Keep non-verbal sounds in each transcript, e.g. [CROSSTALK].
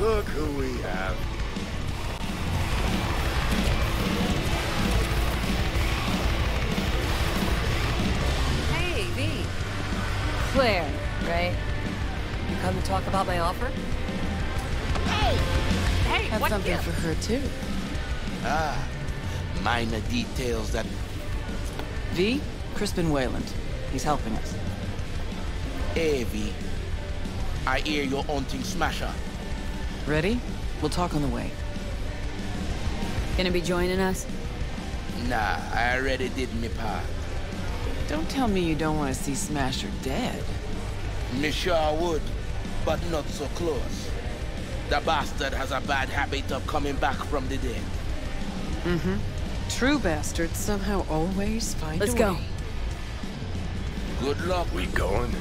Look who we have. Hey, V. Claire, right? You come to talk about my offer? Hey! Hey, Have what something gift? for her too. Ah, minor details that... V, Crispin Weyland. He's helping us. Heavy. I hear you're hunting Smasher. Ready? We'll talk on the way. Gonna be joining us? Nah, I already did me part. Don't tell me you don't want to see Smasher dead. Me sure would, but not so close. The bastard has a bad habit of coming back from the dead. Mm-hmm. True bastards somehow always find Let's a go. way. Good luck. We going?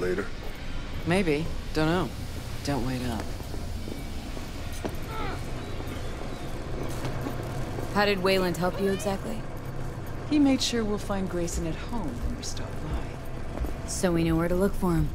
Later? Maybe. Don't know. Don't wait up. How did Weyland help you exactly? He made sure we'll find Grayson at home when we stop by. So we know where to look for him.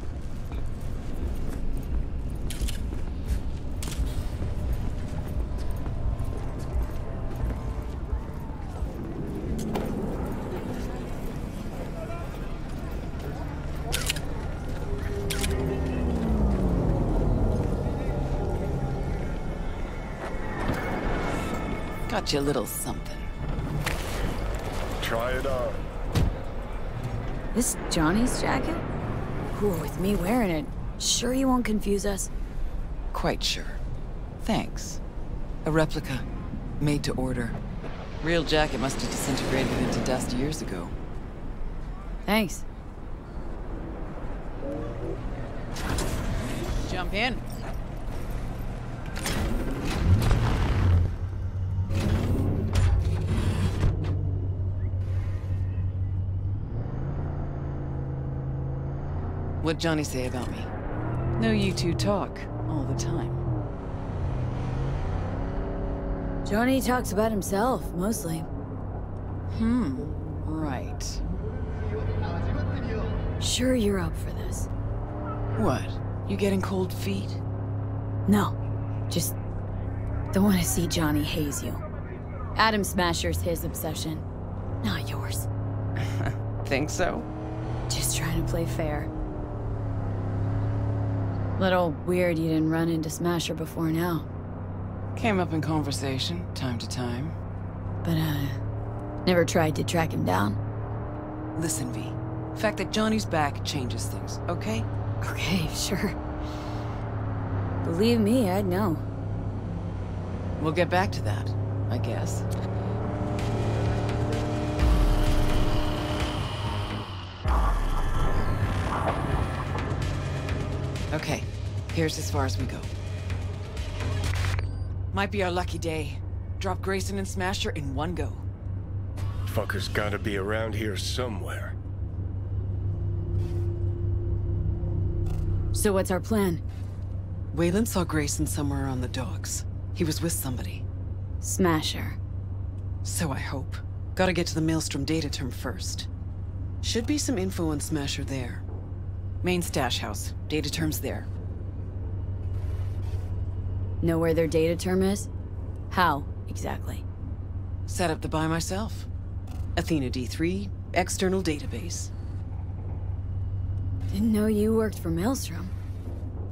Got you a little something. Try it on. This Johnny's jacket? Ooh, with me wearing it, sure you won't confuse us? Quite sure. Thanks. A replica. Made to order. Real jacket must have disintegrated into dust years ago. Thanks. Jump in. What'd Johnny say about me? No, you two talk all the time. Johnny talks about himself, mostly. Hmm. Right. Sure you're up for this. What? You getting cold feet? No, just don't want to see Johnny haze you. Adam Smasher's his obsession, not yours. [LAUGHS] Think so? Just trying to play fair. Little weird you didn't run into Smasher before now. Came up in conversation, time to time. But, uh, never tried to track him down. Listen, V. Fact that Johnny's back changes things, okay? Okay, [LAUGHS] sure. Believe me, I'd know. We'll get back to that, I guess. Okay, here's as far as we go. Might be our lucky day. Drop Grayson and Smasher in one go. Fucker's gotta be around here somewhere. So what's our plan? Weyland saw Grayson somewhere on the docks. He was with somebody. Smasher. So I hope. Gotta get to the Maelstrom data term first. Should be some info on Smasher there. Main stash house. Data term's there. Know where their data term is? How, exactly? Set up the buy myself. Athena D3, external database. Didn't know you worked for Maelstrom.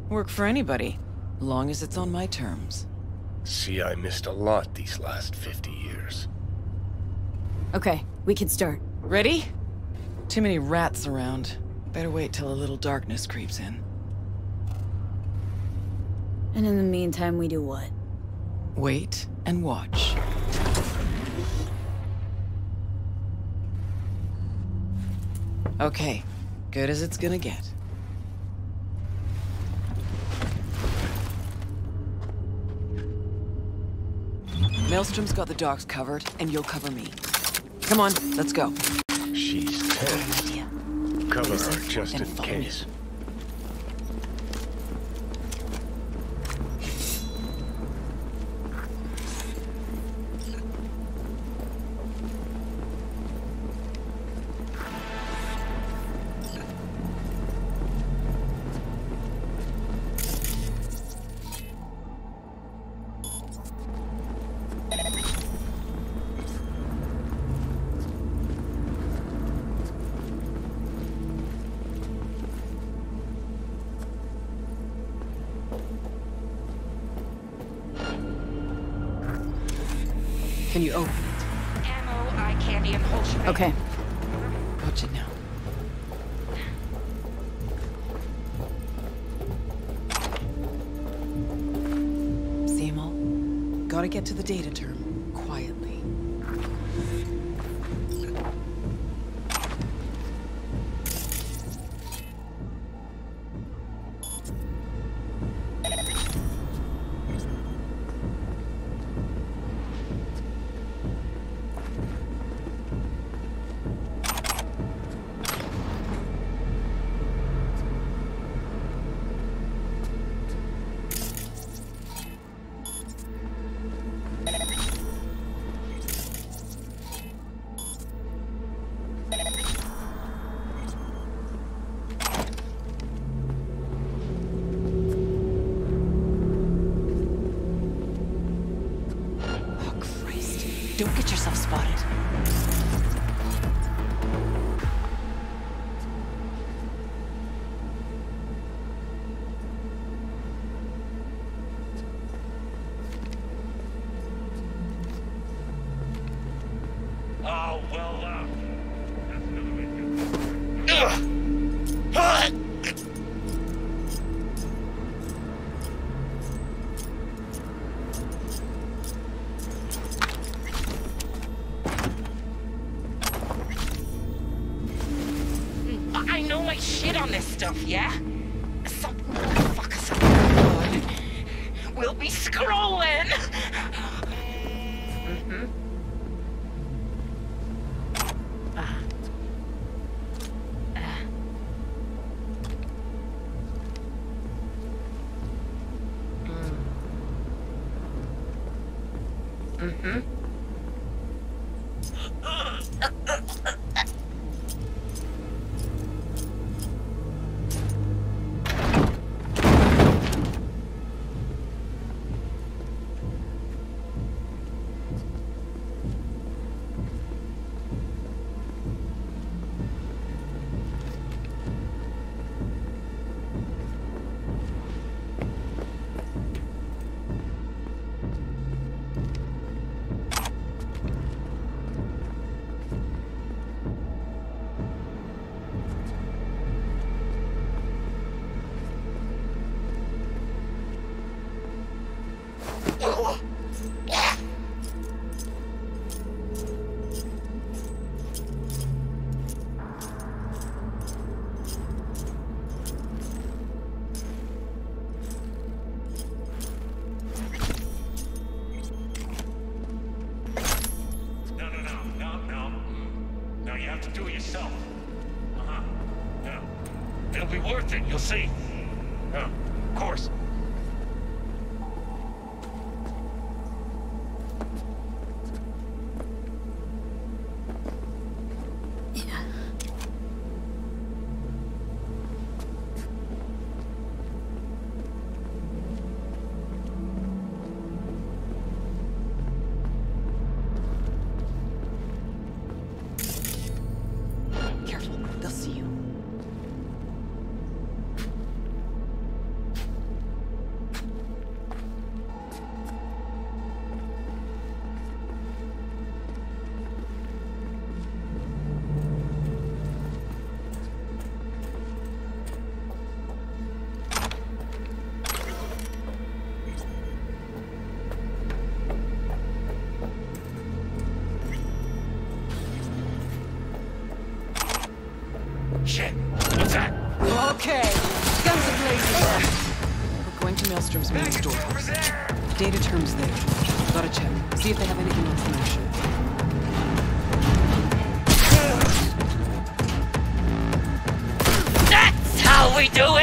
Work for anybody, long as it's on my terms. See, I missed a lot these last 50 years. Okay, we can start. Ready? Too many rats around. Better wait till a little darkness creeps in. And in the meantime, we do what? Wait and watch. Okay, good as it's gonna get. Maelstrom's got the docks covered, and you'll cover me. Come on, let's go. She's tense. Cover her just in case. me. And. Okay. Watch it now. Seymour, gotta get to the data term. stuff, yeah? It'll be worth it, you'll see. Oh, of course. we do it?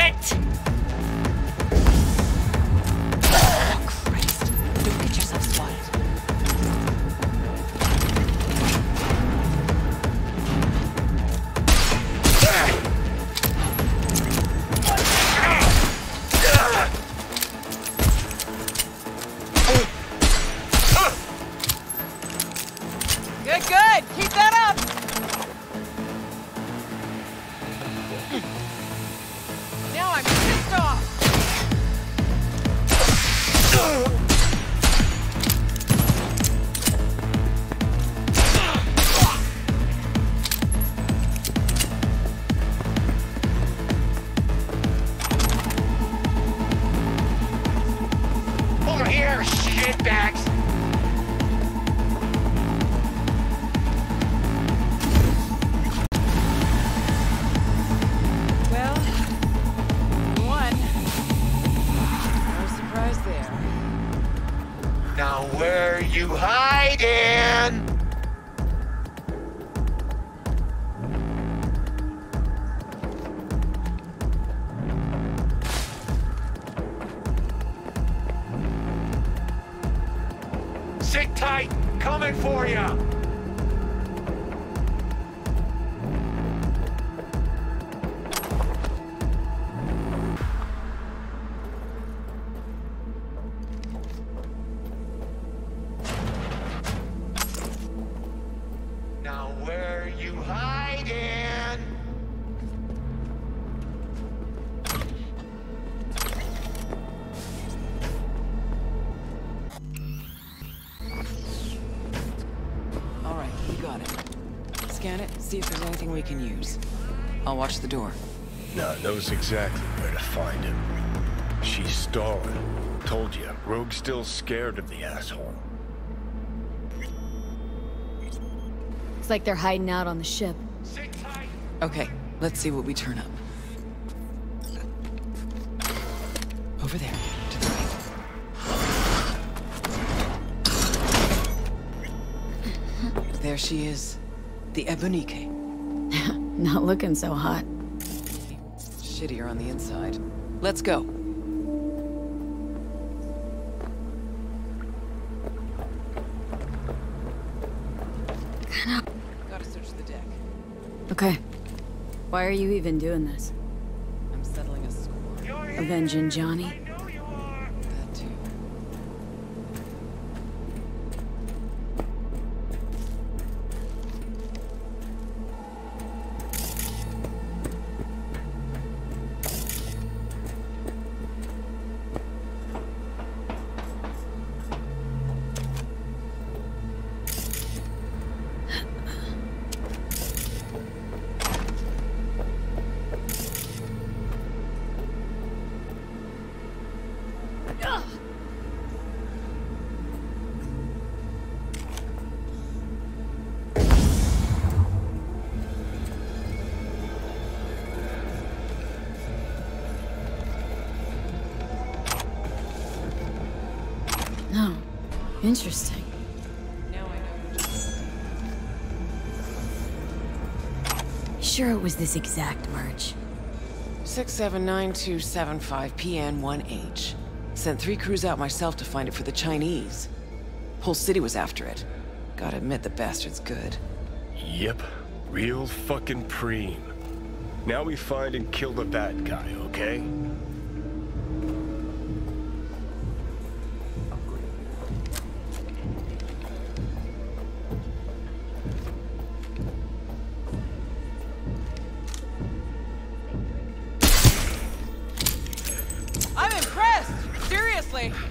Sit tight! Coming for you! Knows exactly where to find him. She's stalling. Told you, Rogue's still scared of the asshole. Looks like they're hiding out on the ship. Okay, let's see what we turn up. Over there, to the right. There she is. The Ebunike. [LAUGHS] Not looking so hot. Shittier on the inside. Let's go. Gotta search the deck. Okay. Why are you even doing this? I'm settling a score. You're here! Avenging Johnny? Interesting. Now I know. Sure it was this exact merch. 679275PN1H. Sent three crews out myself to find it for the Chinese. Whole city was after it. Gotta admit the bastard's good. Yep, real fucking preem. Now we find and kill the bad guy, okay? Seriously!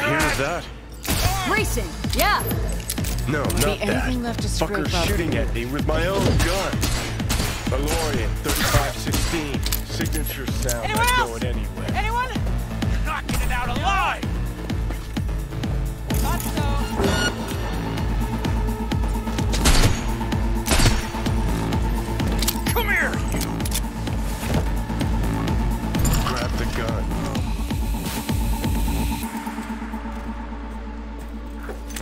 Hear that? Racing! Yeah! No, not Be that. anything left to scrape Fucker's shooting at me with my own gun. Malorian, 3516. Signature sound. Anyone I'd else? know it anyway. Anyone? You're not getting out alive!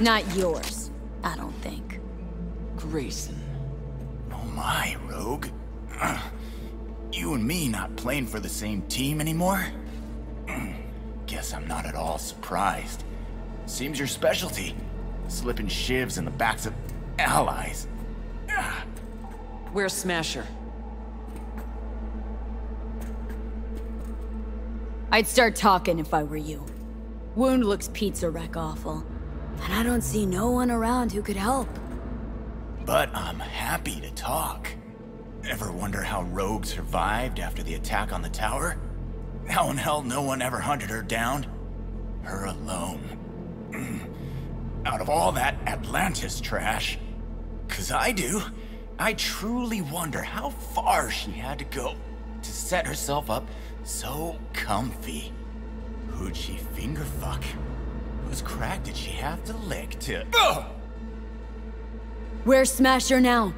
Not yours, I don't think. Grayson. Oh my, Rogue. [CLEARS THROAT] You and me not playing for the same team anymore? [CLEARS THROAT] Guess I'm not at all surprised. Seems your specialty. Slipping shivs in the backs of allies. Where's Smasher? I'd start talking if I were you. Wound looks pizza wreck awful. And I don't see no one around who could help. But I'm happy to talk. Ever wonder how Rogue survived after the attack on the tower? How in hell no one ever hunted her down? Her alone. Mm. Out of all that Atlantis trash. Cause I do. I truly wonder how far she had to go to set herself up so comfy. Who'd she finger fuck? Whose crack did she have to lick to. Ugh! Where's Smasher now?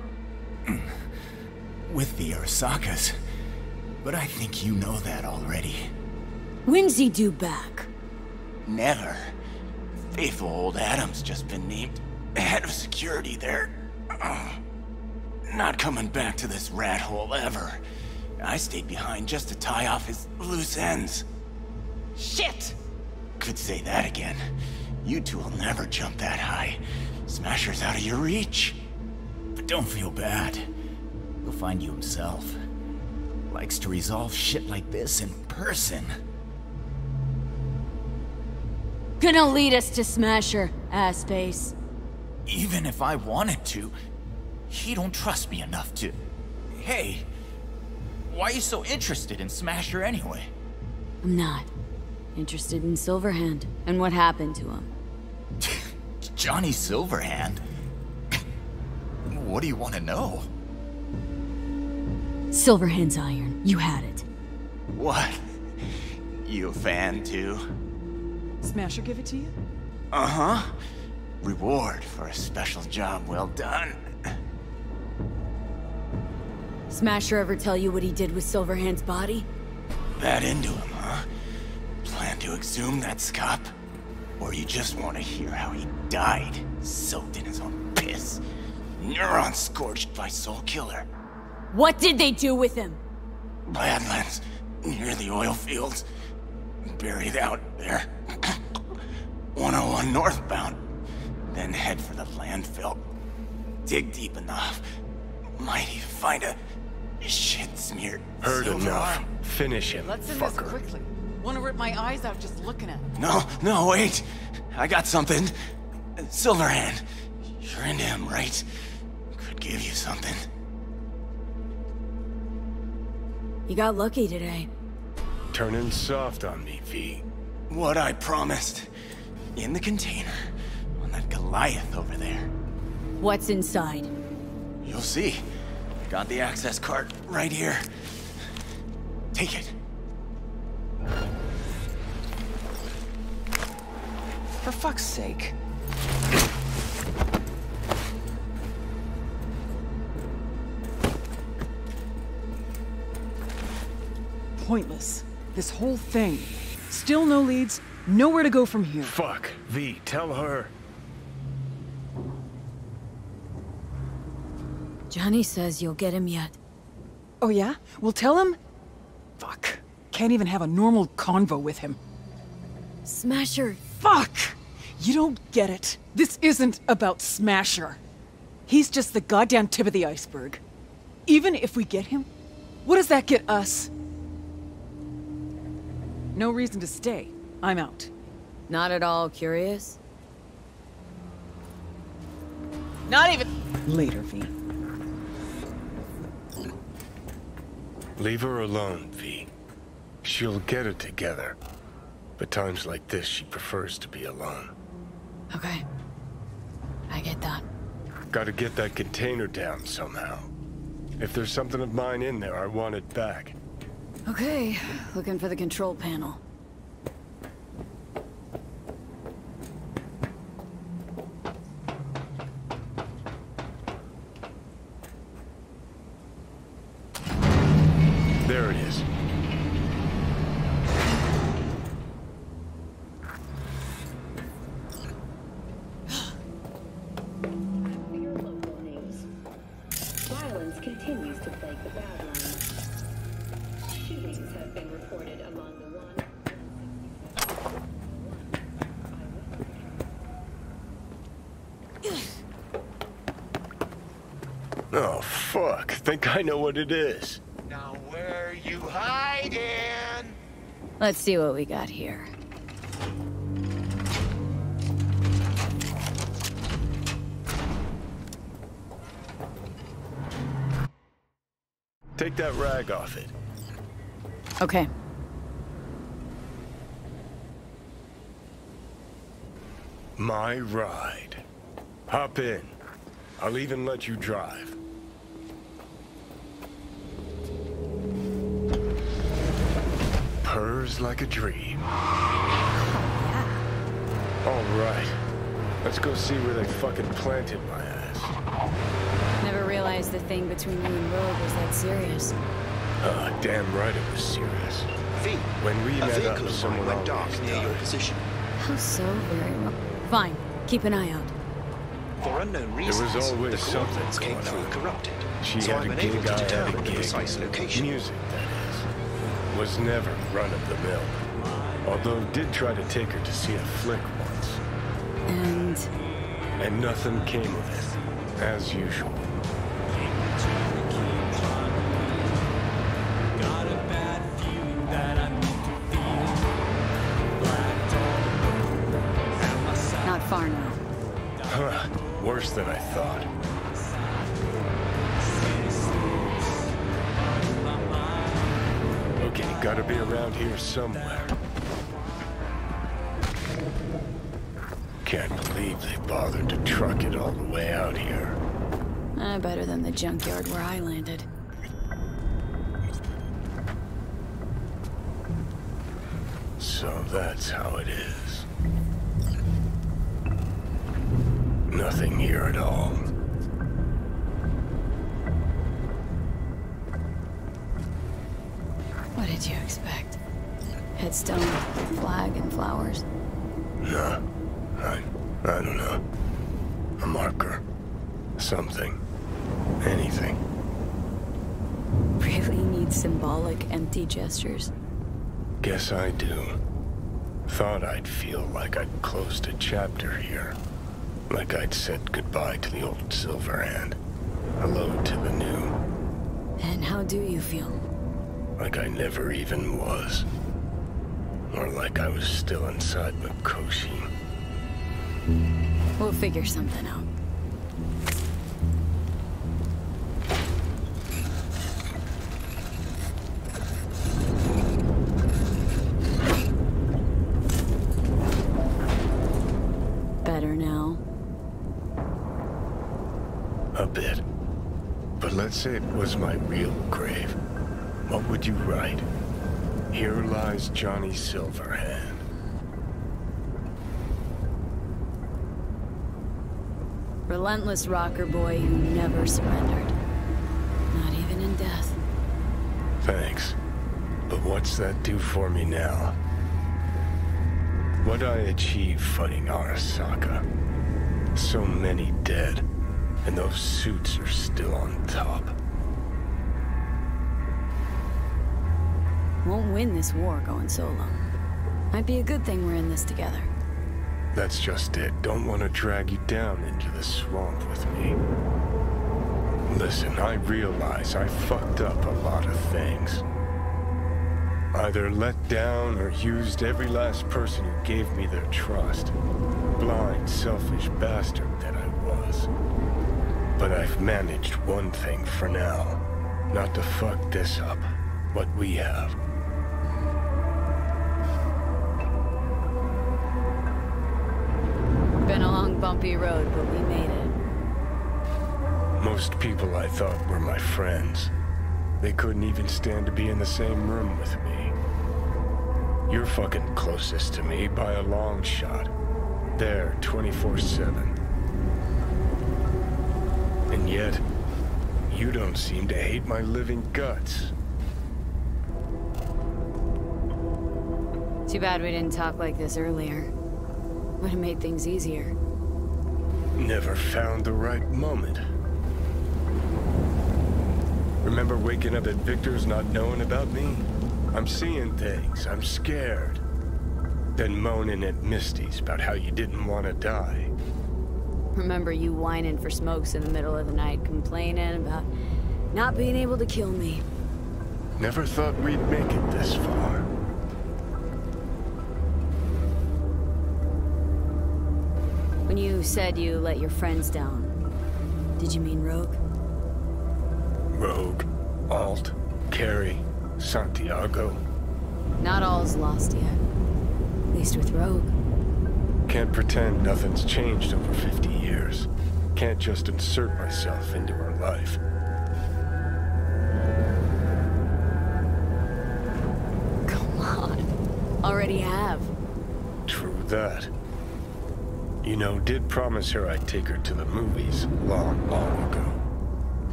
with the Arasakas. But I think you know that already. When's he due back? Never. Faithful old Adam's just been named head of security there. Uh, not coming back to this rat hole ever. I stayed behind just to tie off his loose ends. Shit! Could say that again. You two will never jump that high. Smasher's out of your reach. But don't feel bad. He'll find you himself. Likes to resolve shit like this in person. Gonna lead us to Smasher, ass face. Even if I wanted to, he don't trust me enough to... Hey, why are you so interested in Smasher anyway? I'm not. Interested in Silverhand and what happened to him. [LAUGHS] Johnny Silverhand? [LAUGHS] what do you want to know? Silverhand's iron. You had it. What? You a fan too? Smasher give it to you? Uh-huh. Reward for a special job well done. Smasher ever tell you what he did with Silverhand's body? That into him, huh? Plan to exhume that scop? Or you just want to hear how he died, soaked in his own piss? Neurons scorched by Soulkiller. What did they do with him? Badlands, near the oil fields. Buried out there. [CLEARS THROAT] 101 northbound. Then head for the landfill. Dig deep enough. Might even find a shit smeared Heard silver enough. arm. Finish him, Let's end this fucker. quickly. Wanna rip my eyes out just looking at it. No, no, wait. I got something. Silverhand. You're into him, right? Could give you something. You got lucky today. Turning soft on me, V. What I promised. In the container. On that Goliath over there. What's inside? You'll see. Got the access card right here. Take it. For fuck's sake. Pointless. This whole thing. Still no leads, nowhere to go from here. Fuck. V, tell her. Johnny says you'll get him yet. Oh yeah? We'll tell him? Fuck. Can't even have a normal convo with him. Smasher, Fuck! You don't get it. This isn't about Smasher. He's just the goddamn tip of the iceberg. Even if we get him, what does that get us? No reason to stay. I'm out. not at all curious? Not even. Later, V. Leave her alone, V. She'll get it together. But times like this, she prefers to be alone. Okay. I get that. Gotta get that container down somehow. If there's something of mine in there, I want it back. Okay, looking for the control panel. Fuck. Think I know what it is. Now where are you hiding? Let's see what we got here. Take that rag off it. Okay. My ride. Hop in. I'll even let you drive. Purrs like a dream. All right. Let's go see where they fucking planted my ass. Never realized the thing between you and Rogue was that serious. Uh, damn right it was serious. V, When we a met vehicle up, of someone went dark near your position. How so very well. Fine. Keep an eye out. For unknown There reasons, was always the something coordinates came through corrupted. She so had I'm a unable gig, to determine the precise location. Music, that is. Was never run-of-the-mill. Although did try to take her to see a flick once. And And nothing came of it, as usual. Here somewhere. Can't believe they bothered to truck it all the way out here. Eh, better than the junkyard where I landed. And flowers. No. I... I don't know. A marker. Something. Anything. Really need symbolic, empty gestures. Guess I do. Thought I'd feel like I'd closed a chapter here. Like I'd said goodbye to the old Silverhand. Hello to the new. And how do you feel? Like I never even was. Or like I was still inside Mikoshi. We'll figure something out. Better now. A bit. But let's say it was my real grave. What would you write? Here lies Johnny Silverhand. Relentless rocker boy who never surrendered. Not even in death. Thanks. But what's that do for me now? What I achieved fighting Arasaka. So many dead, and those suits are still on top. Won't win this war going solo. Might be a good thing we're in this together. That's just it. Don't want to drag you down into the swamp with me. Listen, I realize I fucked up a lot of things. Either let down or used every last person who gave me their trust. Blind, selfish bastard that I was. But I've managed one thing for now. Not to fuck this up. What we have. Bumpy road, but we made it. Most people I thought were my friends. They couldn't even stand to be in the same room with me. You're fucking closest to me by a long shot. There, 24-7. And yet, you don't seem to hate my living guts. Too bad we didn't talk like this earlier. Would have made things easier. Never found the right moment. Remember waking up at Victor's not knowing about me? I'm seeing things. I'm scared. Then moaning at Misty's about how you didn't want to die. Remember you whining for smokes in the middle of the night, complaining about not being able to kill me. Never thought we'd make it this far. When you said you let your friends down, did you mean Rogue? Rogue, Alt, Kerry, Santiago. Not all's lost yet. At least with Rogue. Can't pretend nothing's changed over 50 years. Can't just insert myself into her life. Come on. Already have. True that. You know, did promise her I'd take her to the movies long, long ago.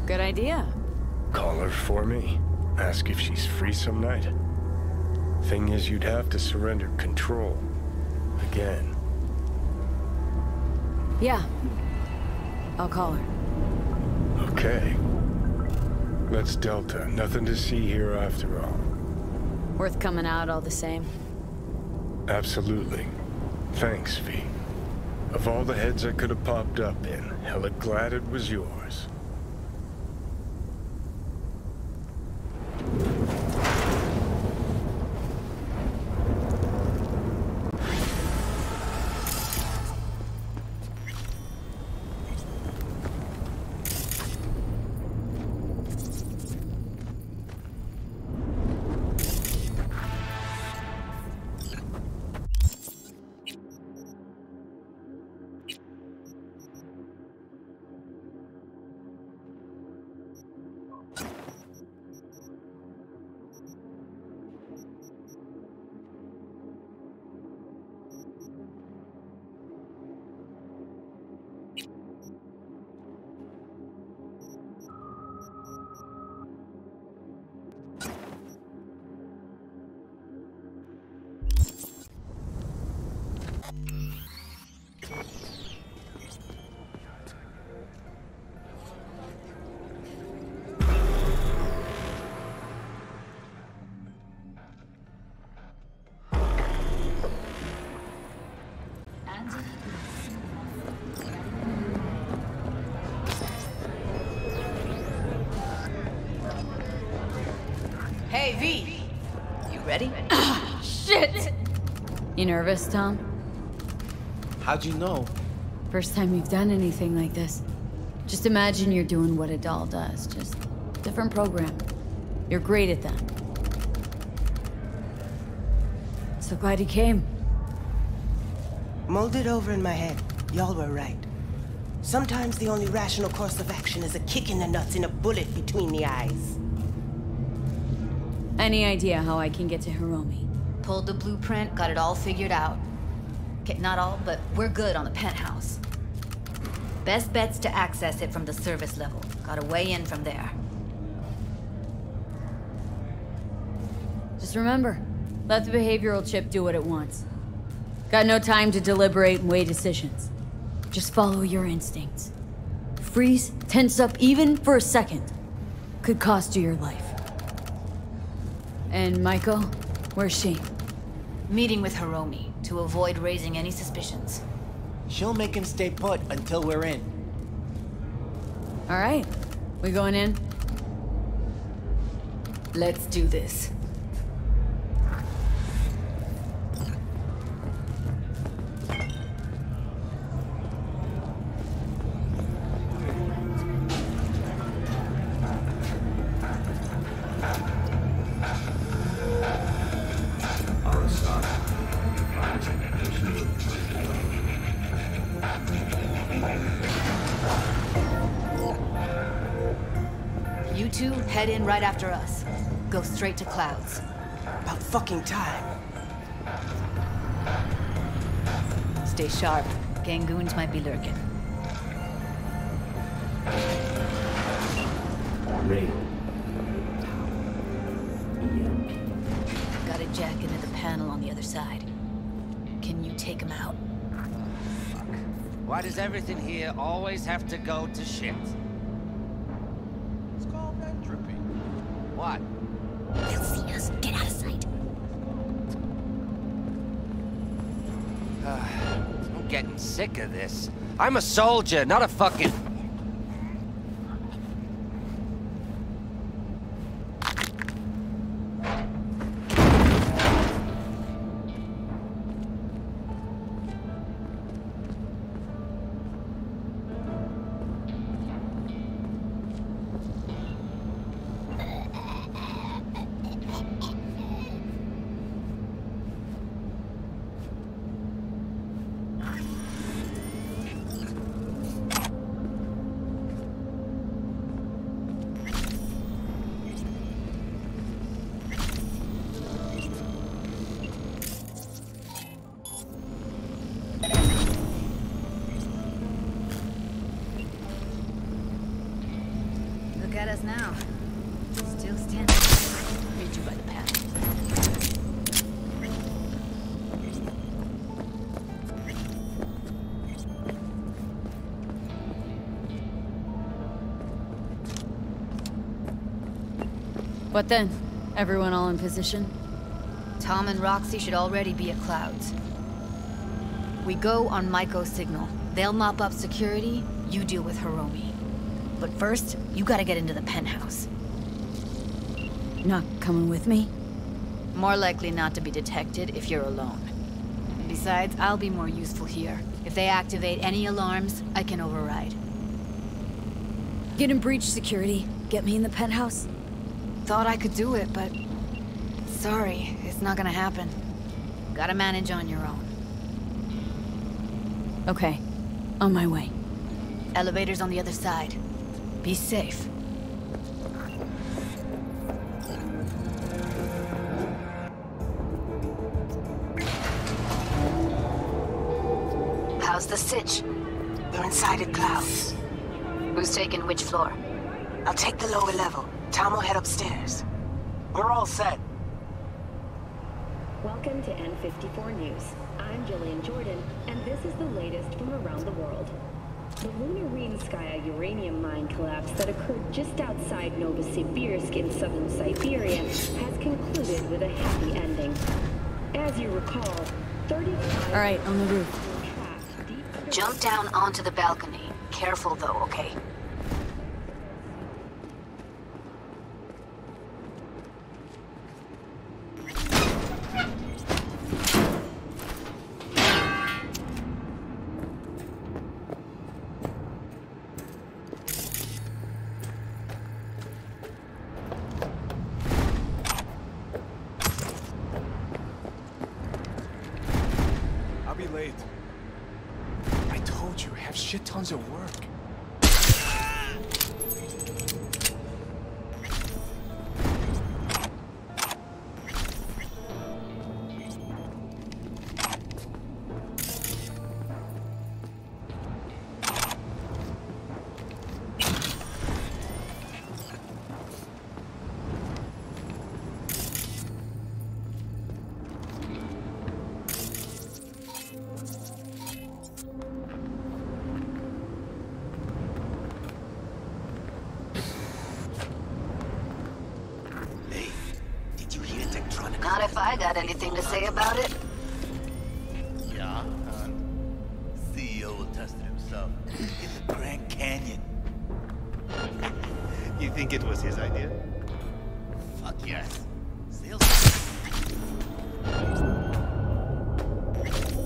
Good idea. Call her for me. Ask if she's free some night. Thing is, you'd have to surrender control. again. Yeah. I'll call her. Okay. Let's Delta. Nothing to see here after all. Worth coming out all the same. Absolutely. Thanks, V. Of all the heads I could have popped up in, hella glad it was yours. You nervous, Tom? How'd you know? First time you've done anything like this. Just imagine you're doing what a doll does, just different program. You're great at that. So glad you came. Molded over in my head. Y'all were right. Sometimes the only rational course of action is a kick in the nuts and a bullet between the eyes. Any idea how I can get to Hiromi? Pulled the blueprint, got it all figured out. Okay, not all, but we're good on the penthouse. Best bet's to access it from the service level. Got a way in from there. Just remember, let the behavioral chip do what it wants. Got no time to deliberate and weigh decisions. Just follow your instincts. Freeze, tense up even for a second. Could cost you your life. And Maiko, where's she? Meeting with Hiromi to avoid raising any suspicions. She'll make him stay put until we're in. All right, we going in? Let's do this. Fucking time. Stay sharp. Gangoons might be lurking. Raid. Got a jack into the panel on the other side. Can you take him out? Why does everything here always have to go to shit? It's called entropy. What? Getting sick of this. I'm a soldier, not a fucking... What then? Everyone all in position? Tom and Roxy should already be at Clouds. We go on Maiko's signal. They'll mop up security, you deal with Hiromi. But first, you gotta get into the penthouse. Not coming with me? More likely not to be detected if you're alone. And Besides, I'll be more useful here. If they activate any alarms, I can override. Get in breach security. Get me in the penthouse. Thought I could do it, but... Sorry, it's not gonna happen. Gotta manage on your own. Okay. On my way. Elevator's on the other side. Be safe. How's the sitch? We're inside at Clouds. Who's taking which floor? I'll take the lower level. Tom will head upstairs. We're all set. Welcome to N54 News. I'm Gillean Jordan, and this is the latest from around the world. The Lunar Rinskaya uranium mine collapse that occurred just outside Novosibirsk in southern Siberia has concluded with a happy ending. As you recall, 35... Alright, on the roof. Jump down onto the balcony. Careful though, okay?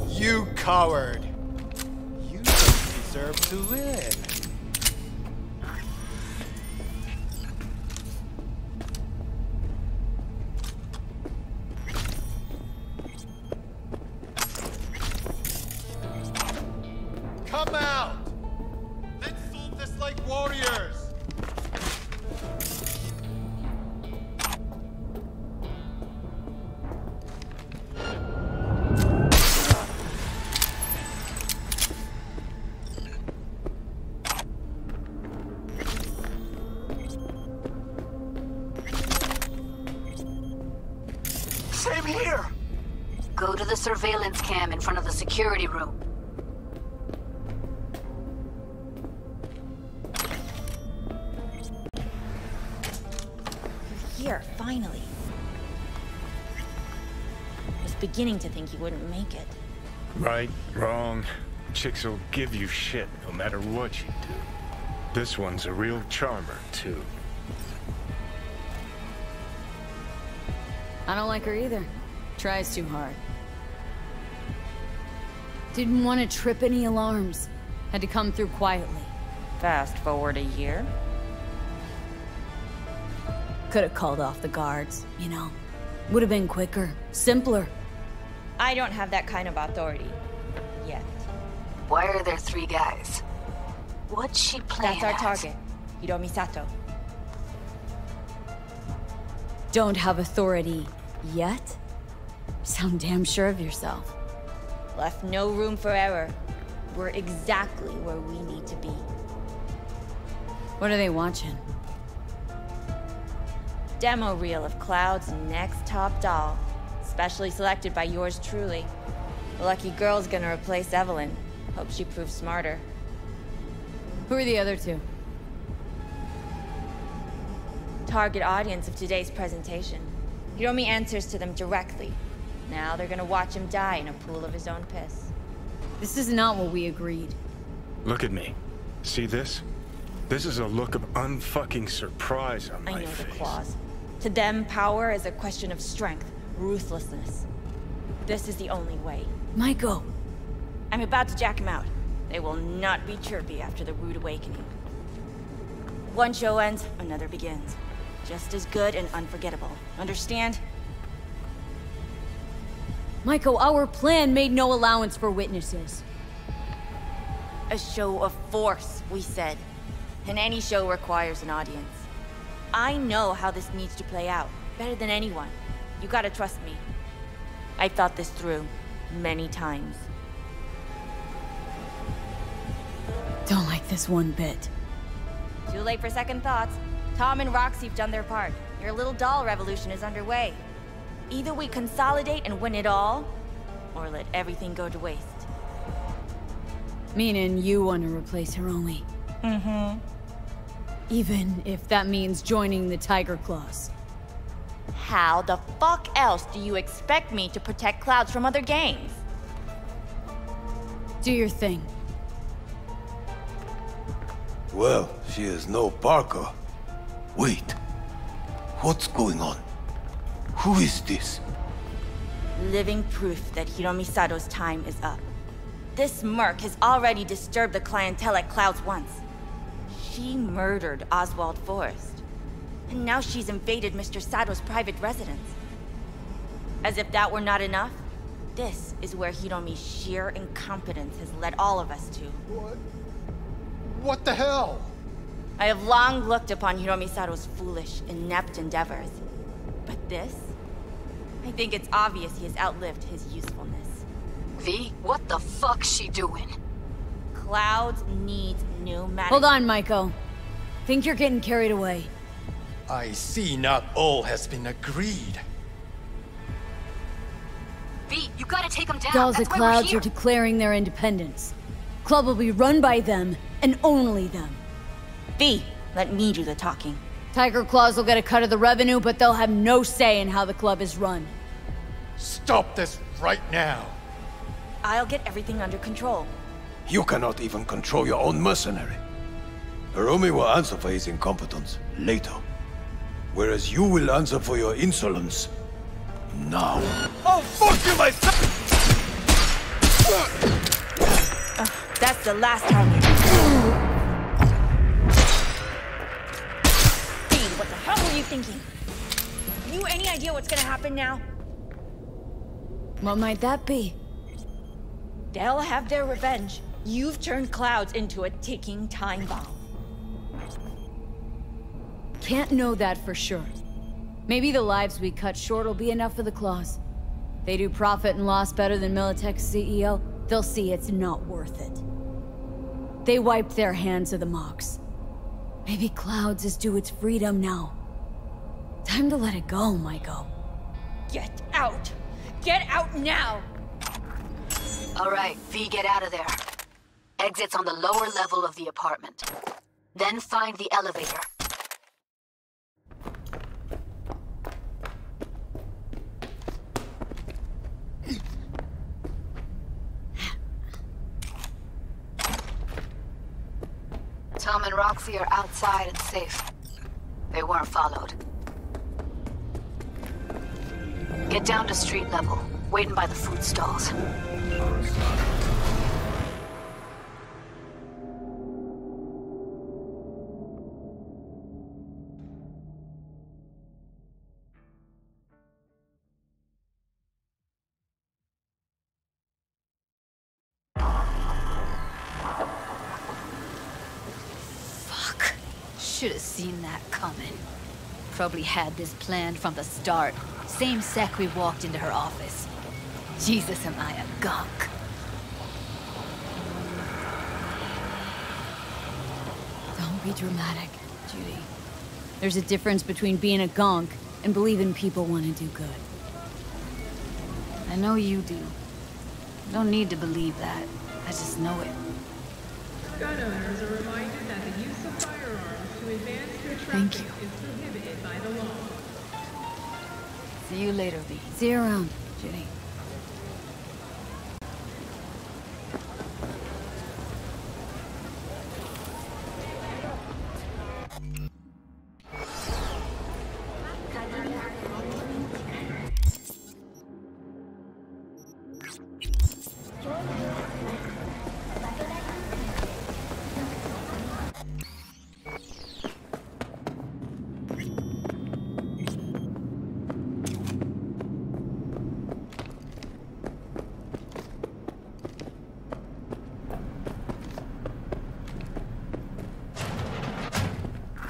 You coward! You don't deserve to live. Surveillance cam in front of the security room. You're here, finally. I Was beginning to think you wouldn't make it. Right, wrong. Chicks will give you shit no matter what you do. This one's a real charmer, too. I don't like her either. Tries too hard. Didn't want to trip any alarms. Had to come through quietly. Fast forward a year. Could have called off the guards, you know. Would have been quicker, simpler. I don't have that kind of authority. Yet. Why are there three guys? What's she playing That's our at? target. Hiromi Sato. Don't have authority yet? Sound damn sure of yourself. Left no room for error. We're exactly where we need to be. What are they watching? Demo reel of Cloud's next top doll. Specially selected by yours truly. The lucky girl's gonna replace Evelyn. Hope she proves smarter. Who are the other two? target audience of today's presentation. Hiromi answers to them directly. Now they're gonna watch him die in a pool of his own piss. This is not what we agreed. Look at me. See this? This is a look of unfucking surprise on I my know face. the claws. To them, power is a question of strength, ruthlessness. This is the only way. Maiko! I'm about to jack him out. They will not be chirpy after the rude awakening. One show ends, another begins. Just as good and unforgettable. Understand? Maiko, our plan made no allowance for witnesses. A show of force, we said. And any show requires an audience. I know how this needs to play out, better than anyone. You gotta trust me. I've thought this through, many times. Don't like this one bit. Too late for second thoughts. Tom and Roxy've done their part. Your little doll revolution is underway. Either we consolidate and win it all, or let everything go to waste. Meaning you want to replace Hiromi. Mm-hmm. Even if that means joining the Tiger Claws. How the fuck else do you expect me to protect Clouds from other gangs? Do your thing. Well, she is no Parker. Wait. What's going on? Who is this? Living proof that Hiromi Sato's time is up. This merc has already disturbed the clientele at Clouds once. She murdered Oswald Forrest. And now she's invaded Mr. Sato's private residence. As if that were not enough, this is where Hiromi's sheer incompetence has led all of us to. What? What the hell? I have long looked upon Hiromi Sato's foolish, inept endeavors. But this? I think it's obvious he has outlived his usefulness. V, what the fuck's she doing? Clouds needs new management. Hold on, Maiko. Think you're getting carried away. I see not all has been agreed. V, you gotta take them down. Dolls That's of Clouds are declaring their independence. Club will be run by them, and only them. V, let me do the talking. Tiger Claws will get a cut of the revenue, but they'll have no say in how the club is run. Stop this right now. I'll get everything under control. You cannot even control your own mercenary. Hiromi will answer for his incompetence later. Whereas you will answer for your insolence now. Oh, fuck you myself! That's the last time you thinking? You any idea what's gonna happen now? What might that be? They'll have their revenge. You've turned Clouds into a ticking time bomb. Can't know that for sure. Maybe the lives we cut short will be enough for the Claws. They do profit and loss better than Militech's CEO, they'll see it's not worth it. They wiped their hands of the Mox. Maybe Clouds is due its freedom now. Time to let it go, Maiko. Get out! Get out now! All right, V, get out of there. Exit's on the lower level of the apartment. Then find the elevator. Tom and Roxy are outside and safe. They weren't followed. Get down to street level, waiting by the food stalls. Fuck. Should have seen that coming. Probably had this planned from the start. Same sec we walked into her office. Jesus, am I a gonk. Don't be dramatic, Judy. There's a difference between being a gonk and believing people want to do good. I know you do. Don't need to believe that. I just know it. Gun owners are reminded that the use of firearms to advance traffic is prohibited by See you later, V. See you around, Judy.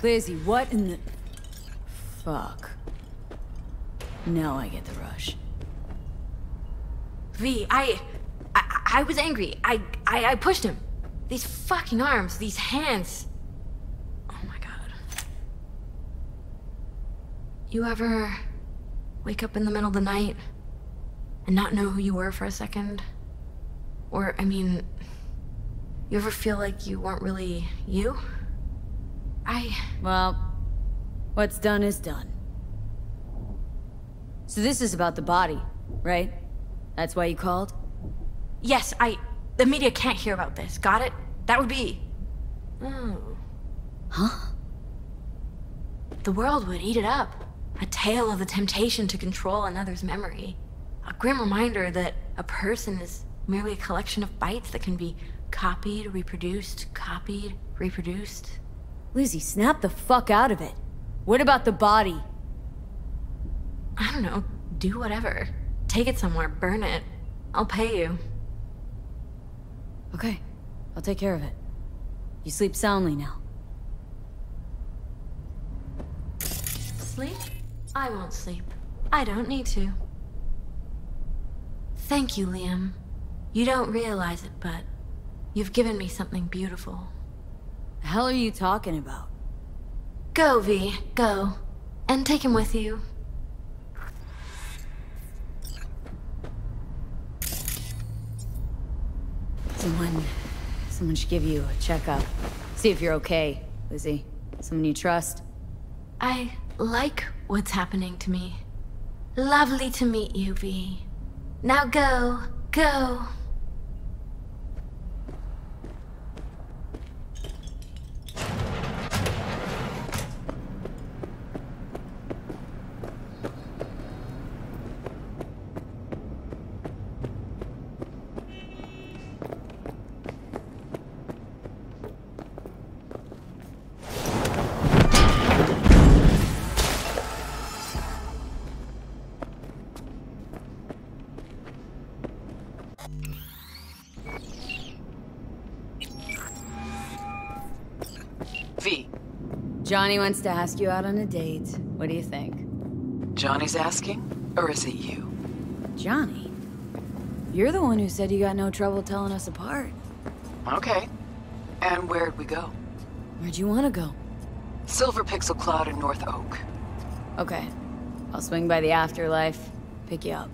Lizzy, what in the... Fuck. Now I get the rush. V, I, I, I was angry. I, I, I pushed him. These fucking arms, these hands. Oh my god. You ever wake up in the middle of the night and not know who you were for a second? Or, I mean, you ever feel like you weren't really you? I. Well, what's done is done. So this is about the body, right? That's why you called? Yes, I. The media can't hear about this. Got it? That would be. Oh. Huh? The world would eat it up. A tale of the temptation to control another's memory. A grim reminder that a person is merely a collection of bytes that can be copied, reproduced, copied, reproduced. Lizzy, snap the fuck out of it. What about the body? I don't know. Do whatever. Take it somewhere, burn it. I'll pay you. Okay, I'll take care of it. You sleep soundly now. Sleep? I won't sleep. I don't need to. Thank you, Liam. You don't realize it, but you've given me something beautiful. The hell are you talking about? Go, V. Go. And take him with you. Someone... Someone should give you a checkup. See if you're okay, Lizzy. Someone you trust. I like what's happening to me. Lovely to meet you, V. Now go. Go. Johnny wants to ask you out on a date. What do you think? Johnny's asking? Or is it you? Johnny? You're the one who said you got no trouble telling us apart. Okay. And where'd we go? Where'd you want to go? Silver Pixel Cove in North Oak. Okay. I'll swing by the afterlife, pick you up.